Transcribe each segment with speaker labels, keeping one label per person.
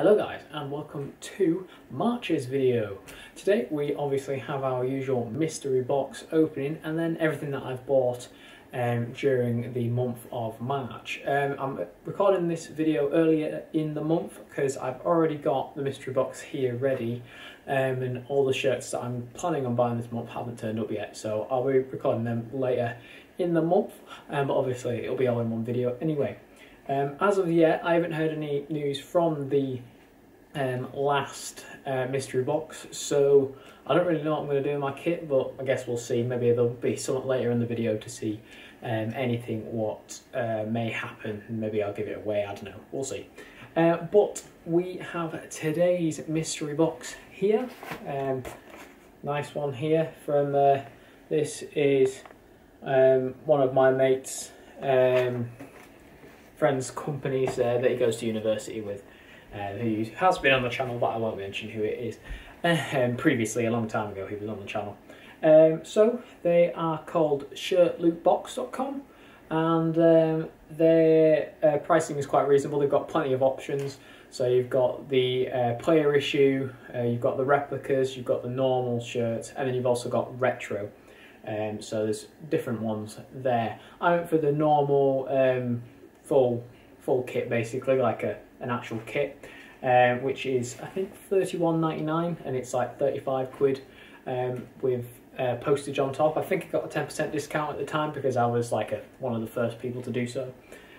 Speaker 1: Hello guys and welcome to March's video. Today we obviously have our usual mystery box opening and then everything that I've bought um, during the month of March. Um, I'm recording this video earlier in the month because I've already got the mystery box here ready um, and all the shirts that I'm planning on buying this month haven't turned up yet so I'll be recording them later in the month um, but obviously it'll be all in one video anyway. Um, as of yet, I haven't heard any news from the um, last uh, mystery box, so I don't really know what I'm going to do with my kit, but I guess we'll see. Maybe there'll be something later in the video to see um, anything what uh, may happen. Maybe I'll give it away, I don't know, we'll see. Uh, but we have today's mystery box here. Um, nice one here from, uh, this is um, one of my mates' um, friends' companies uh, that he goes to university with, uh, who has been on the channel, but I won't mention who it is. Um, previously, a long time ago, he was on the channel. Um, so they are called shirtlootbox.com and um, their uh, pricing is quite reasonable. They've got plenty of options. So you've got the uh, player issue, uh, you've got the replicas, you've got the normal shirts, and then you've also got retro. Um, so there's different ones there. I went for the normal um, full full kit basically, like a an actual kit, um, which is I think thirty one ninety nine, and it's like thirty five quid um, with uh, postage on top. I think I got a ten percent discount at the time because I was like a, one of the first people to do so.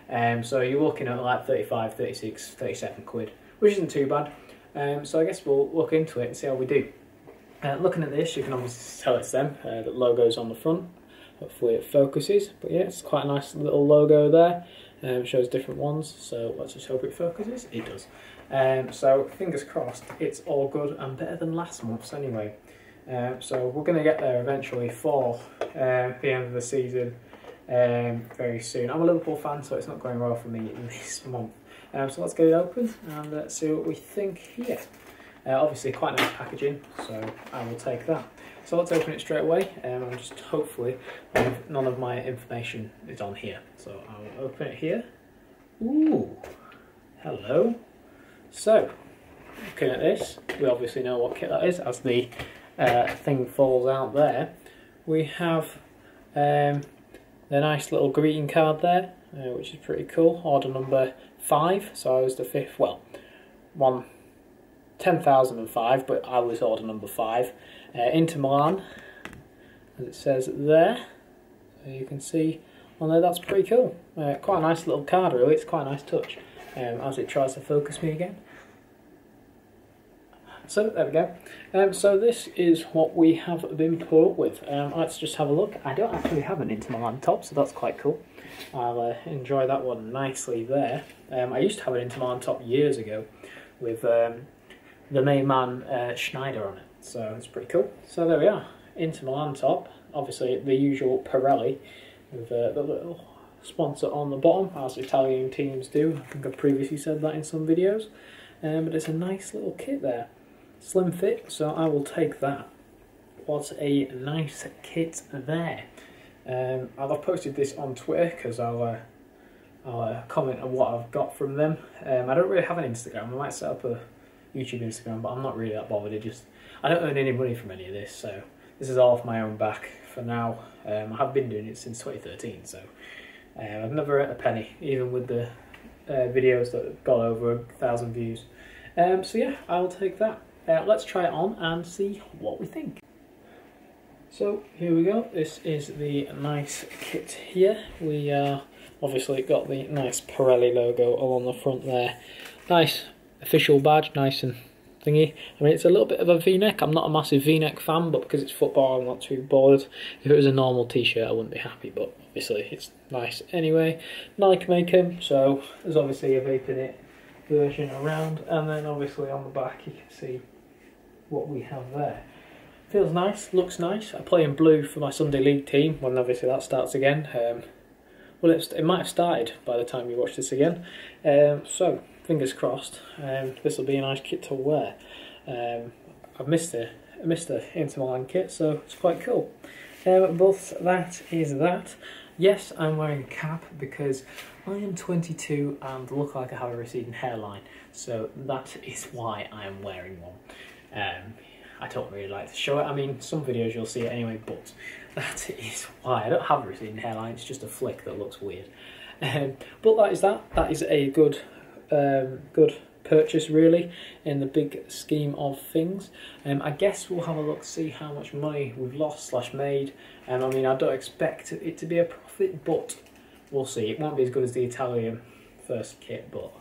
Speaker 1: Um, so you're looking at like 35, 36, 37 quid, which isn't too bad. Um, so I guess we'll look into it and see how we do. Uh, looking at this, you can obviously tell it's them. Uh, the logo's on the front. Hopefully it focuses. But yeah, it's quite a nice little logo there. Um, shows different ones, so let's just hope it focuses. It does. Um, so fingers crossed, it's all good and better than last month's anyway. Um, so we're going to get there eventually for uh, the end of the season um, very soon. I'm a Liverpool fan, so it's not going well for me this month. Um, so let's get it open and uh, see what we think here. Uh, obviously quite nice packaging, so I will take that. So let's open it straight away um, and just hopefully none of my information is on here. So I'll open it here. Ooh, hello. So, looking at this, we obviously know what kit that is as the uh, thing falls out there. We have um, the nice little greeting card there, uh, which is pretty cool. Order number five, so I was the fifth, well, one 10,005, but I was order number 5. Uh, Inter Milan, as it says there. So you can see on there, that's pretty cool. Uh, quite a nice little card, really. It's quite a nice touch um, as it tries to focus me again. So there we go. Um, so this is what we have been put up with. Um, let's just have a look. I don't actually have an Inter Milan top, so that's quite cool. I'll uh, enjoy that one nicely there. Um, I used to have an Inter Milan top years ago with um, the main man uh, Sneijder on it. So it's pretty cool. So there we are, Inter Milan top. Obviously the usual Pirelli with uh, the little sponsor on the bottom, as Italian teams do. I think I've previously said that in some videos. Um, but it's a nice little kit there. Slim fit, so I will take that. What a nice kit there. Um, have posted this on Twitter because I'll, uh, I'll uh, comment on what I've got from them. Um, I don't really have an Instagram. I might set up a YouTube, Instagram, but I'm not really that bothered. It just I don't earn any money from any of this, so this is all off my own back for now. Um, I have been doing it since 2013, so uh, I've never earned a penny, even with the uh, videos that got over a thousand views. Um, so yeah, I'll take that. Uh, let's try it on and see what we think. So here we go. This is the nice kit here. We uh, obviously got the nice Pirelli logo along the front there. Nice official badge, nice and thingy. I mean, it's a little bit of a V-neck. I'm not a massive V-neck fan, but because it's football, I'm not too bothered. If it was a normal t-shirt, I wouldn't be happy, but obviously it's nice anyway. Nike make them, so there's obviously a Vaporknit version around, and then obviously on the back you can see what we have there. Feels nice, looks nice. I play in blue for my Sunday League team, when obviously that starts again. Um, well, it might have started by the time you watch this again. Um, so, fingers crossed. Um, this will be a nice kit to wear. Um, I've missed the missed the Inter Milan kit, so it's quite cool. Um, but that is that. Yes, I'm wearing a cap because I am 22 and look like I have a receding hairline, so that is why I am wearing one. Um, I don't really like to show it. I mean, some videos you'll see it anyway, but that is why I don't have a receding hairline. It's just a flick that looks weird. Um, but that is that. That is a good, um, good purchase really in the big scheme of things. Um, I guess we'll have a look see how much money we've lost slash made. Um, I mean, I don't expect it to be a profit, but we'll see. It won't be as good as the Italian first kit, but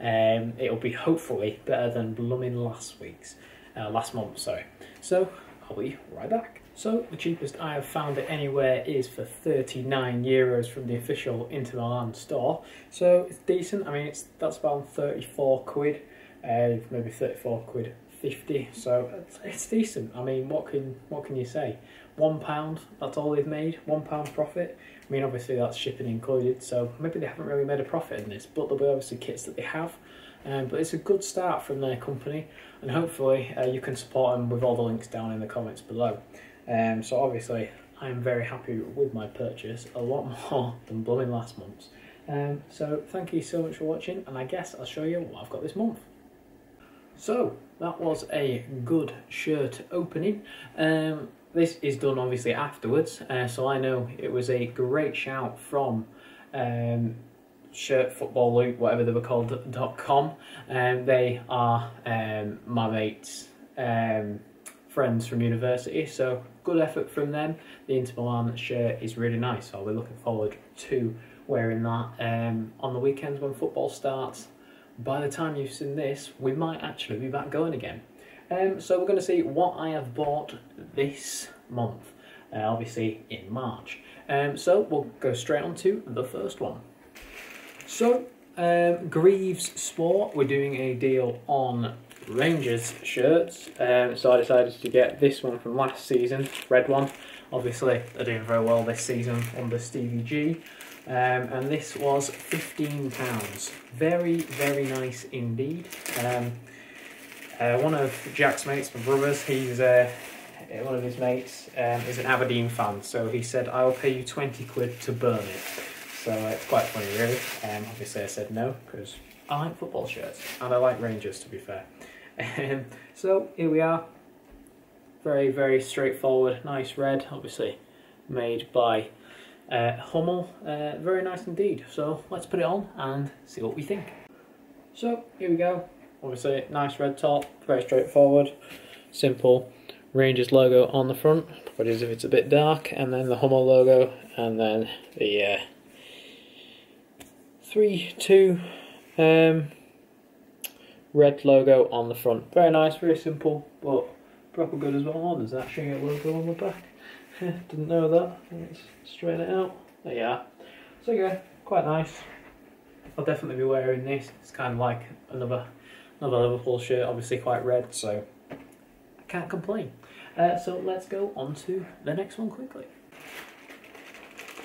Speaker 1: um, it'll be hopefully better than blooming last week's uh, last month, sorry. So I'll be right back. So the cheapest I have found it anywhere is for 39 euros from the official Inter Milan store. So it's decent. I mean, it's that's about 34 quid, uh, maybe 34 quid 50. So it's, it's decent. I mean, what can what can you say? One pound. That's all they've made. One pound profit. I mean, obviously that's shipping included. So maybe they haven't really made a profit in this, but there'll be obviously kits that they have. Um, but it's a good start from their company, and hopefully uh, you can support them with all the links down in the comments below. Um, so obviously, I'm very happy with my purchase, a lot more than blooming last month's. Um, so thank you so much for watching, and I guess I'll show you what I've got this month. So that was a good shirt opening. Um, this is done obviously afterwards, uh, so I know it was a great shout from um, shirt football loop whatever they were called dot com um, they are um, my mates um, friends from university so good effort from them. The Inter Milan shirt is really nice so I'll be looking forward to wearing that um, on the weekends when football starts. By the time you've seen this we might actually be back going again. Um, so we're going to see what I have bought this month uh, obviously in March. Um, so we'll go straight on to the first one. So, um, Greaves Sport, we're doing a deal on Rangers shirts. Um, so I decided to get this one from last season, red one. Obviously, they're doing very well this season under Stevie G. Um, and this was £15. Very, very nice indeed. Um, uh, one of Jack's mates, my brothers, he's uh, one of his mates um, is an Aberdeen fan, so he said, I will pay you 20 quid to burn it. So uh, it's quite funny, really. Um, obviously, I said no because I like football shirts and I like Rangers, to be fair. Um, so here we are. Very, very straightforward, nice red, obviously made by uh, Hummel. Uh, very nice indeed. So let's put it on and see what we think. So here we go. Obviously, nice red top, very straightforward, simple. Rangers logo on the front, but as if it's a bit dark, and then the Hummel logo, and then the uh, three two um, red logo on the front. Very nice, very simple, but proper good as well. Oh, there's actually a logo on the back. Didn't know that. Let's straighten it out. There you are. So yeah, quite nice. I'll definitely be wearing this. It's kind of like another another Liverpool shirt, obviously quite red, so I can't complain. Uh, so let's go on to the next one quickly.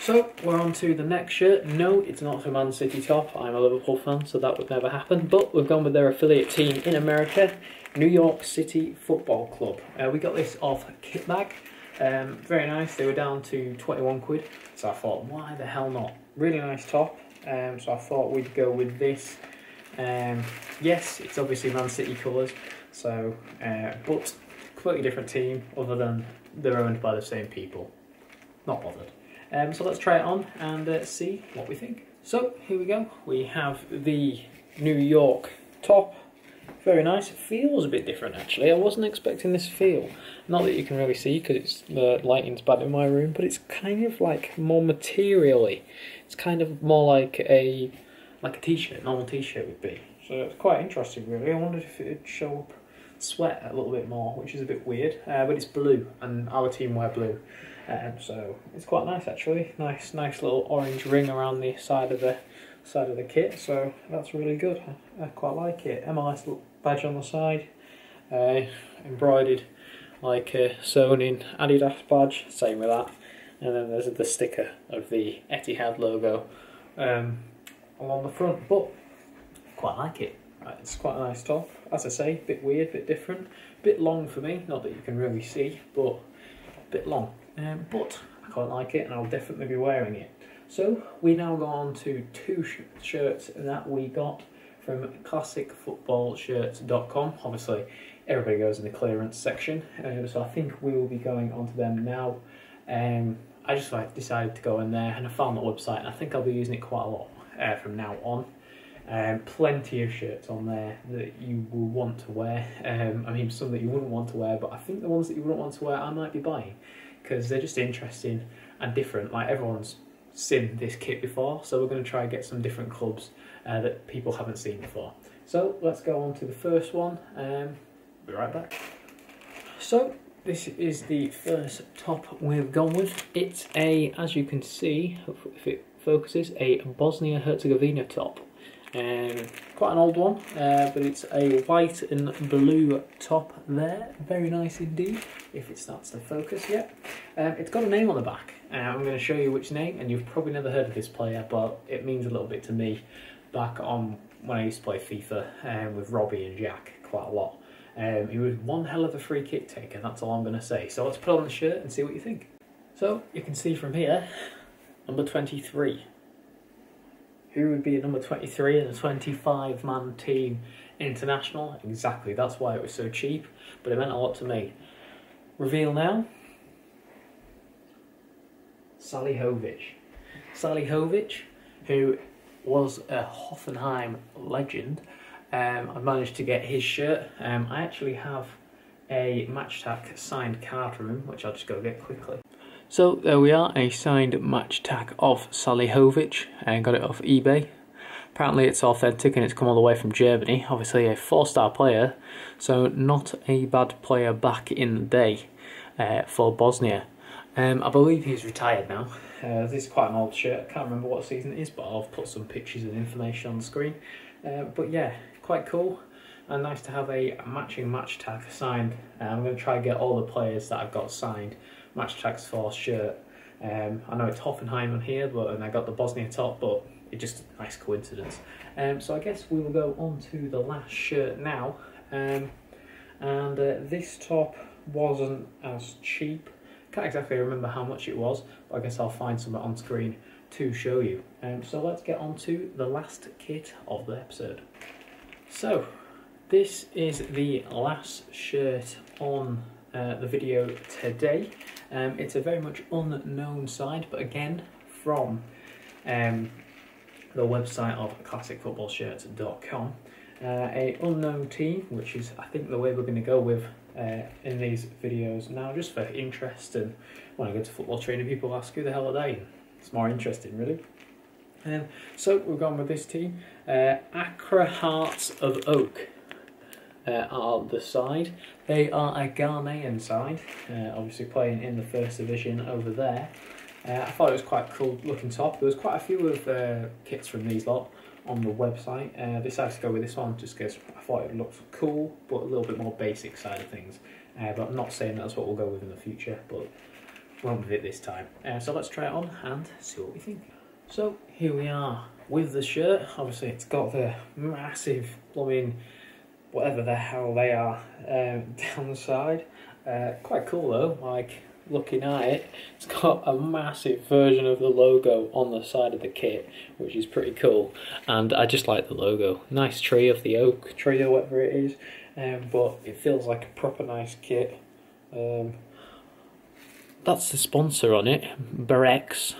Speaker 1: So we're on to the next shirt. No, it's not a Man City top. I'm a Liverpool fan, so that would never happen. But we've gone with their affiliate team in America, New York City Football Club. Uh, we got this off Kitbag. Um, very nice. They were down to 21 quid. So I thought, why the hell not? Really nice top. Um, so I thought we'd go with this. Um, yes, it's obviously Man City colours. So, uh, but completely different team other than they're owned by the same people. Not bothered. Um, so let's try it on and uh, see what we think. So here we go. We have the New York top. Very nice. It feels a bit different actually. I wasn't expecting this feel. Not that you can really see because it's the lighting's bad in my room, but it's kind of like more materially. It's kind of more like a like a t-shirt, normal t-shirt would be. So it's quite interesting really. I wondered if it would show up sweat a little bit more, which is a bit weird. Uh, but it's blue, and our team wear blue. Um, so it's quite nice actually. Nice, nice little orange ring around the side of the side of the kit. So that's really good. I, I quite like it. MLS badge on the side, uh, embroidered like a Sony Adidas badge. Same with that. And then there's the sticker of the Etihad logo um, along the front. But quite like it. It's quite a nice top. As I say, a bit weird, a bit different, A bit long for me. Not that you can really see, but a bit long um, but I quite like it and I'll definitely be wearing it. So we now go on to two sh- shirts that we got from classicfootballshirts.com. Obviously, everybody goes in the clearance section, uh, so I think we will be going onto them now. Um, I just like decided to go in there and I found the website and I think I'll be using it quite a lot uh, from now on. Um, plenty of shirts on there that you will want to wear. Um, I mean, some that you wouldn't want to wear, but I think the ones that you wouldn't want to wear, I might be buying because they're just interesting and different. Like everyone's seen this kit before, so we're going to try and get some different clubs uh, that people haven't seen before. So let's go on to the first one. Um, be right back. So this is the first top we've gone with. It's a, as you can see, if it focuses, a Bosnia Herzegovina top. Um, quite an old one, uh, but it's a white and blue top there. Very nice indeed, if it starts to focus yet. Um, it's got a name on the back. Uh, I'm going to show you which name, and you've probably never heard of this player, but it means a little bit to me back on when I used to play FIFA um, with Robbie and Jack quite a lot. Um, he was one hell of a free kick taker, that's all I'm going to say. So let's put on the shirt and see what you think. So you can see from here, number 23 who would be a number 23 in a 25 man team international? Exactly, that's why it was so cheap, but it meant a lot to me. Reveal now Salihovic. Salihovic, who was a Hoffenheim legend, um, I managed to get his shirt. Um, I actually have a Match Attax signed card him, which I'll just go get quickly. So there we are, a signed match tag of Salihovic, and got it off eBay. Apparently it's authentic and it's come all the way from Germany. Obviously a four-star player, so not a bad player back in the day uh, for Bosnia. Um, I believe he's retired now. Uh, this is quite an old shirt. I can't remember what season it is, but I'll put some pictures and information on the screen. Uh, but yeah, quite cool and nice to have a matching match tag signed. Uh, I'm going to try and get all the players that I've got signed Match Attax Force shirt. Um, I know it's Hoffenheim on here, but and I got the Bosnia top, but it's just a nice coincidence. Um, so I guess we will go on to the last shirt now. Um, and uh, this top wasn't as cheap. Can't exactly remember how much it was, but I guess I'll find some on screen to show you. Um, so let's get on to the last kit of the episode. So, this is the last shirt on uh, the video today. Um, it's a very much unknown side, but again, from um, the website of classicfootballshirts.com. Uh, a unknown team, which is I think the way we're going to go with uh, in these videos now, just for interest. And when I go to football training, people ask who the hell are they? It's more interesting, really. Um, so we've gone with this team, uh, Accra Hearts of Oak are the side. They are a Ghanaian side, uh, obviously playing in the first division over there. Uh, I thought it was quite cool looking top. There was quite a few of uh, kits from these lot on the website. Uh, decided to go with this one just because I thought it looked cool, but a little bit more basic side of things. Uh, but I'm not saying that's what we'll go with in the future, but went with it this time. Uh, so let's try it on and see what we think. So here we are with the shirt. Obviously, it's got the massive blooming whatever the hell they are um, down the side. Uh, quite cool though, like looking at it, it's got a massive version of the logo on the side of the kit, which is pretty cool. And I just like the logo. Nice tree of the oak tree or whatever it is, um, but it feels like a proper nice kit. Um, that's the sponsor on it, Berex.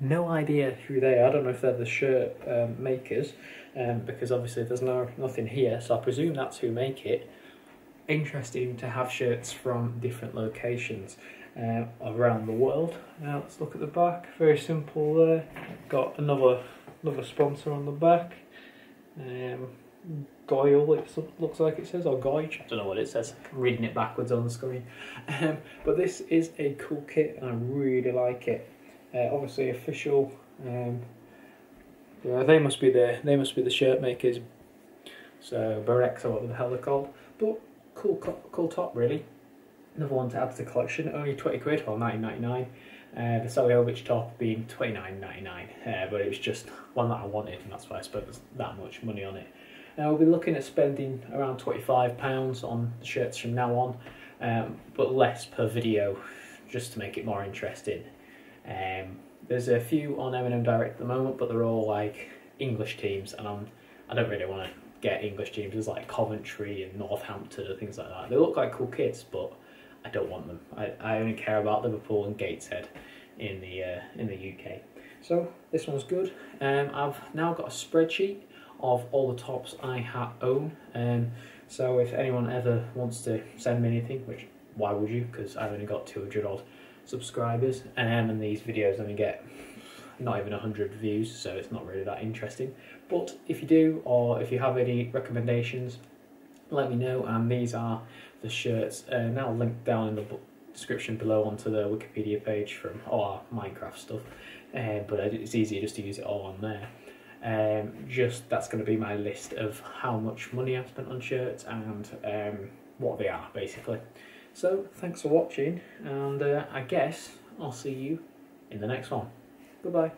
Speaker 1: No idea who they are. I don't know if they're the shirt um, makers um, because obviously there's no nothing here, so I presume that's who make it. Interesting to have shirts from different locations uh, around the world. Now let's look at the back. Very simple there. Got another another sponsor on the back. Um, Goyle, it looks like it says, or Goich, I don't know what it says, I'm reading it backwards on the screen. Um, but this is a cool kit and I really like it. Uh, obviously official um, yeah, they must be the they must be the shirt makers. So Berex or whatever the hell they're called. But cool, cool top really. Another one to add to the collection. Only twenty quid or nineteen ninety nine. Uh, the Salihovic top being twenty nine ninety nine. Uh, but it was just one that I wanted, and that's why I spent that much money on it. Now we'll be looking at spending around twenty five pounds on the shirts from now on, um, but less per video, just to make it more interesting. Um, There's a few on M&M Direct at the moment, but they're all like English teams, and I'm I don't really want to get English teams. There's like Coventry and Northampton and things like that. They look like cool kits, but I don't want them. I, I only care about Liverpool and Gateshead in the uh, in the UK. So this one's good. Um, I've now got a spreadsheet of all the tops I ha- own. Um, so if anyone ever wants to send me anything, which why would you? Because I've only got 200 odd subscribers, um, and these videos only get not even 100 views, so it's not really that interesting. But if you do, or if you have any recommendations, let me know. And these are the shirts. Uh, now linked down in the description below onto the Wikipedia page from all our Minecraft stuff. Um, but it's easier just to use it all on there. Um, just that's going to be my list of how much money I've spent on shirts and um, what they are basically. So thanks for watching, and uh, I guess I'll see you in the next one. Goodbye.